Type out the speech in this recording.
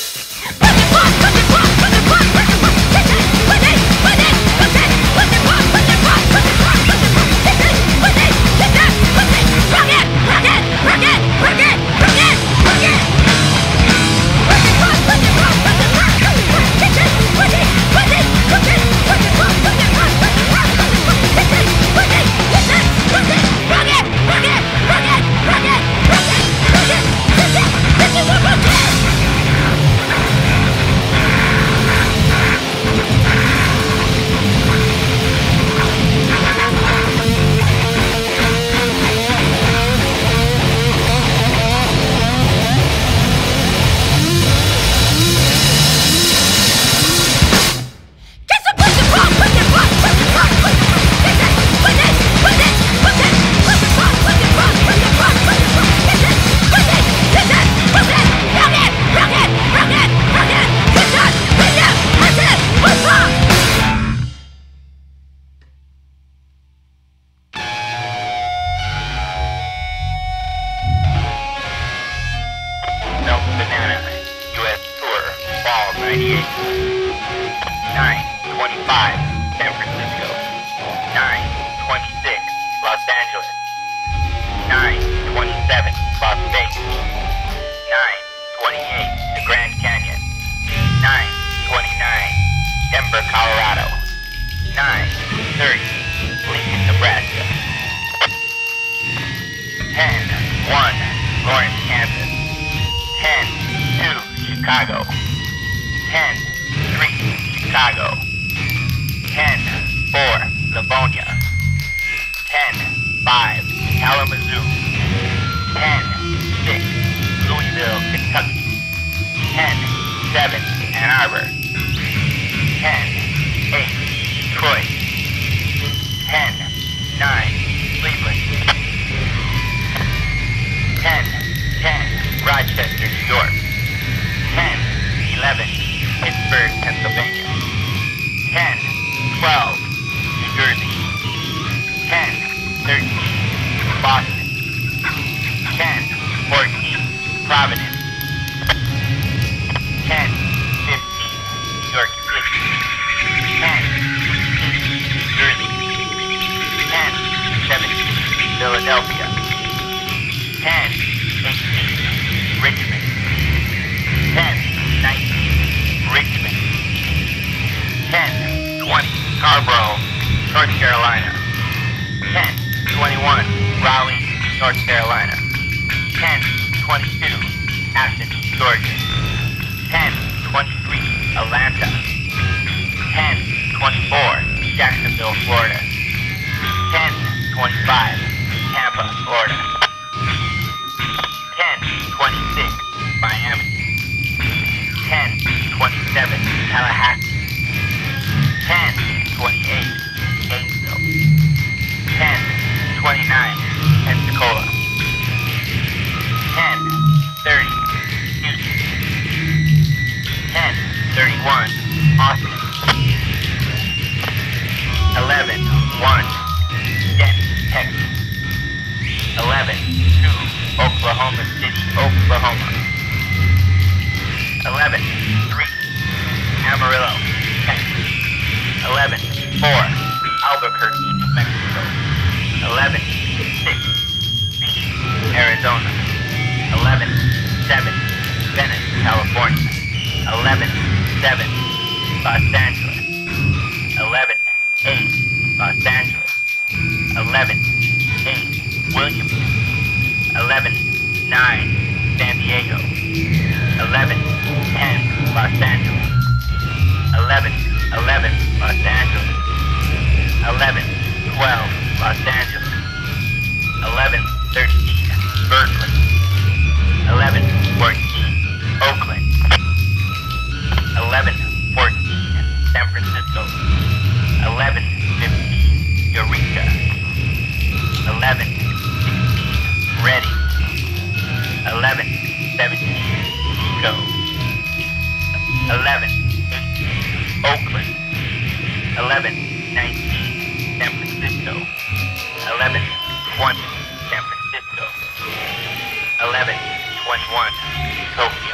you 98. 925, San Francisco. 926, Los Angeles. 927, Las Vegas. 928, the Grand Canyon. 929, Denver, Colorado. 930, Lincoln, Nebraska. 10, 1, Lawrence, Kansas. 10, 2, Chicago. 10, 3, Chicago. 10, 4, Livonia. 10, 5, Kalamazoo. 10, 6, Louisville, Kentucky. 10, 7, Ann Arbor. 10, 8, Detroit. 10, 9, North Carolina. 10, 21, Raleigh, North Carolina. 10, 22, Athens, Georgia. 10, 23, Atlanta. 10, 24, Jacksonville, Florida. 10, 25, Tampa, Florida. 10, 26, Miami. 10, 27, Tallahassee. 31, Austin. 11, 1, Denton, Texas. 11, 2, Oklahoma City, Oklahoma. 11, 3, Amarillo, Texas. 11, 4, Albuquerque, Mexico. 11, 6, Phoenix, Arizona. 11, 7, Venice, California. 11, 7, Los Angeles. 11, 8, Los Angeles. 11, 8, Williams. 11, 9, San Diego. 11, 10, Los Angeles. 11, 11, Los Angeles. 11, 20, San Francisco. 11, 21, Tokyo.